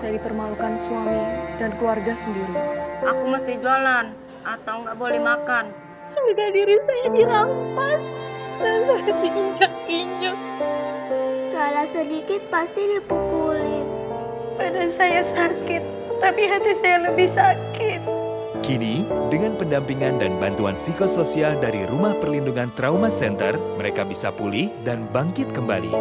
saya dipermalukan suami dan keluarga sendiri. Aku mesti jualan atau nggak boleh makan. Harga diri saya dirampas dan saya diinjak-injak. Salah sedikit pasti dipukulin. Badan saya sakit, tapi hati saya lebih sakit. Kini, dengan pendampingan dan bantuan psikososial dari Rumah Perlindungan Trauma Center, mereka bisa pulih dan bangkit kembali.